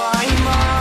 my mind?